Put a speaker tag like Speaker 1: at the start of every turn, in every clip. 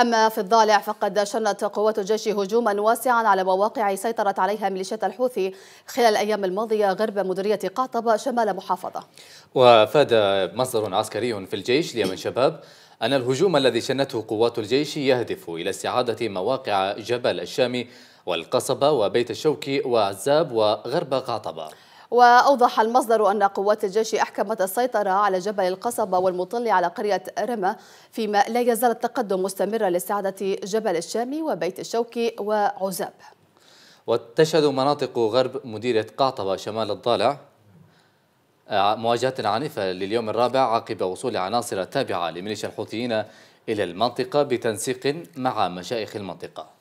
Speaker 1: أما في الضالع فقد شنت قوات الجيش هجوما واسعا على مواقع سيطرت عليها ميليشيات الحوثي خلال الأيام الماضية غرب مديرية قعطبة شمال محافظة.
Speaker 2: وفاد مصدر عسكري في الجيش ليمن شباب أن الهجوم الذي شنته قوات الجيش يهدف إلى استعادة مواقع جبل الشامي والقصبة وبيت الشوكي وعزاب وغرب قعطبة
Speaker 1: وأوضح المصدر أن قوات الجيش أحكمت السيطرة على جبل القصبة والمطل على قرية رمى فيما لا يزال التقدم مستمرا لاستعادة جبل الشامي وبيت الشوكي وعزاب.
Speaker 2: وتشهد مناطق غرب مديرية قعطبة شمال الضالع مواجهة عنيفة لليوم الرابع عقب وصول عناصر تابعة لميليشيا الحوثيين إلى المنطقة بتنسيق مع مشايخ المنطقة.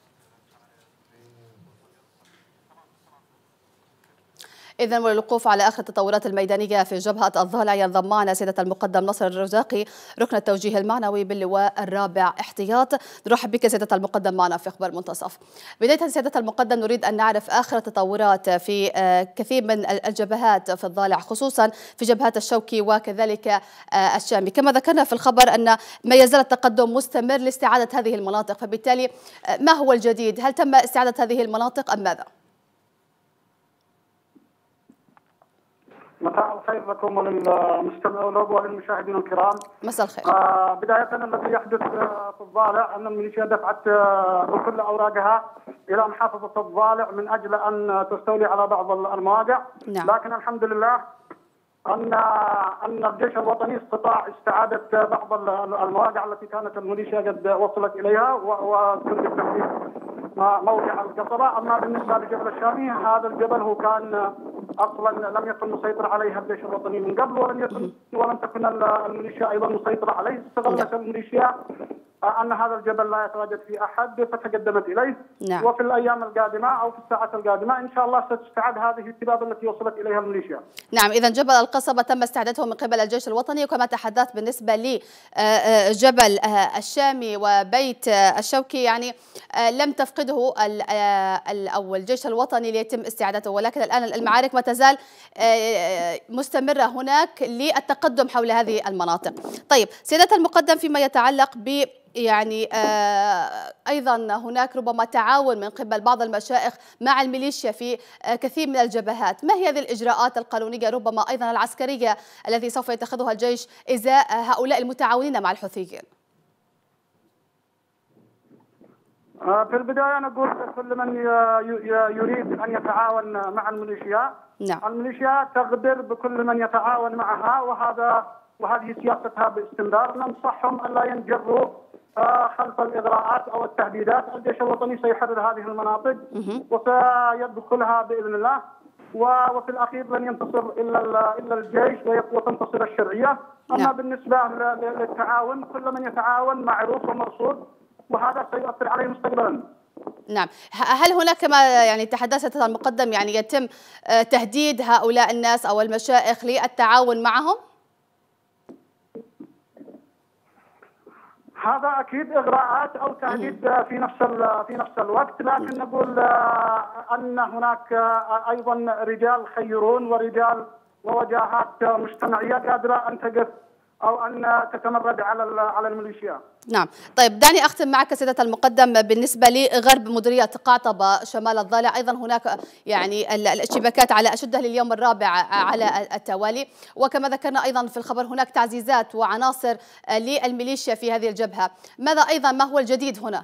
Speaker 1: إذا وللوقوف على آخر التطورات الميدانية في جبهة الضالع ينضم معنا سيادة المقدم نصر الرزاقي ركن التوجيه المعنوي باللواء الرابع. احتياط. نرحب بك سيادة المقدم معنا في أخبار منتصف. بداية سيادة المقدم نريد أن نعرف آخر التطورات في كثير من الجبهات في الضالع خصوصا في جبهات الشوكي وكذلك الشامي. كما ذكرنا في الخبر أن ما يزال التقدم مستمر لاستعادة هذه المناطق فبالتالي ما هو الجديد؟ هل تم استعادة هذه المناطق أم ماذا؟
Speaker 3: مساء الخير لكم وللمستمعين وللمشاهدين الكرام.
Speaker 1: مساء الخير.
Speaker 3: آه بداية الذي يحدث آه في الضالع أن الميليشيا دفعت آه بكل أوراقها إلى محافظة الضالع من أجل أن تستولي على بعض المواقع.
Speaker 1: نعم.
Speaker 3: لكن الحمد لله أن أن الجيش الوطني استطاع استعادة بعض المواقع التي كانت الميليشيا قد وصلت إليها بالتحديد موقع القصبة أما بالنسبة لجبل الشامي هذا الجبل هو كان أصلا لم يكن مسيطر عليها الجيش الوطني من قبل ولم يكن ولم تكن الميليشيا أيضا مسيطرة عليه استغلت الميليشيا أن هذا الجبل لا يتواجد فيه أحد فتقدمت إليه
Speaker 1: نعم.
Speaker 3: وفي الأيام القادمة أو في الساعات القادمة إن شاء الله ستستعاد هذه الكباب التي وصلت إليها الميليشيا.
Speaker 1: نعم إذا جبل القصبة تم استعادته من قبل الجيش الوطني وكما تحدثت بالنسبة لجبل الشامي وبيت الشوكي يعني لم تفقده أو الجيش الوطني ليتم استعادته ولكن الآن المعارك ما تزال مستمرة هناك للتقدم حول هذه المناطق. طيب سيادة المقدم فيما يتعلق ب يعني أيضا هناك ربما تعاون من قبل بعض المشائخ مع الميليشيا في كثير من الجبهات، ما هي هذه الإجراءات القانونية ربما أيضا العسكرية التي سوف يتخذها الجيش إزاء هؤلاء المتعاونين مع الحوثيين؟
Speaker 3: في البداية نقول كل من يريد أن يتعاون مع الميليشيا
Speaker 1: نعم.
Speaker 3: الميليشيا تغدر بكل من يتعاون معها وهذا وهذه سياستها باستمرار ننصحهم الا ينجروا خلف الاغراءات أو التهديدات، الجيش الوطني سيحرر هذه المناطق وسيدخلها بإذن الله وفي الأخير لن ينتصر إلا إلا الجيش وتنتصر الشرعية، أما
Speaker 1: نعم.
Speaker 3: بالنسبة للتعاون كل من يتعاون معروف ومرصود وهذا سيؤثر عليه مستقبلا.
Speaker 1: نعم هل هناك كما يعني تحدثت المقدم يعني يتم تهديد هؤلاء الناس أو المشائخ للتعاون معهم؟
Speaker 3: هذا أكيد إغراءات أو تهديد في نفس في نفس الوقت لكن نقول أن هناك أيضا رجال خيرون ورجال ووجاهات مجتمعية قادرة أن تقف أو أن تتمرد على على الميليشيا.
Speaker 1: نعم، طيب دعني أختم معك سياده المقدم بالنسبة لغرب مديرية قعطبه شمال الضالع، أيضا هناك يعني الاشتباكات على اشدها لليوم الرابع على التوالي، وكما ذكرنا أيضا في الخبر هناك تعزيزات وعناصر للميليشيا في هذه الجبهة، ماذا أيضا؟ ما هو الجديد هنا؟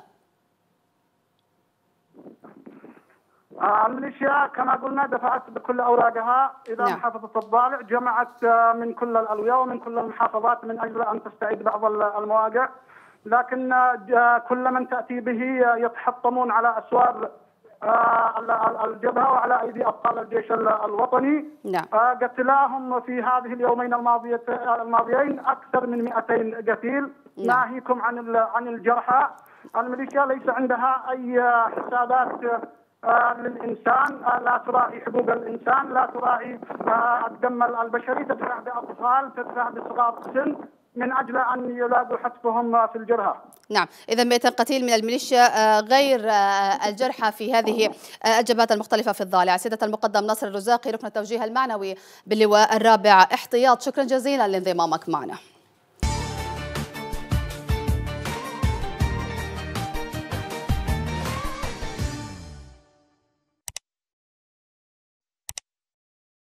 Speaker 3: الميليشيا كما قلنا دفعت بكل أوراقها إلى
Speaker 1: نعم.
Speaker 3: محافظة الضالع جمعت من كل الألوية ومن كل المحافظات من أجل أن تستعيد بعض المواقع لكن كل من تأتي به يتحطمون على أسوار الجبهة وعلى أيدي أبطال الجيش الوطني
Speaker 1: نعم.
Speaker 3: قتلاهم في هذه اليومين الماضية الماضيين أكثر من 200 قتيل
Speaker 1: نعم.
Speaker 3: ناهيكم عن عن الجرحى الميليشيا ليس عندها أي حسابات آه للانسان آه لا تراعي حقوق الإنسان لا تراعي آه الدم البشري تدفع بأطفال تدفع بصغار السن من أجل أن يلاقوا حتفهم في الجرحى.
Speaker 1: نعم، اذا 200 قتيل من الميليشيا غير الجرحى في هذه الجبهات المختلفة في الضالع، سياده المقدم ناصر الرزاقي ركن التوجيه المعنوي باللواء الرابع احتياط، شكرا جزيلا لانضمامك معنا.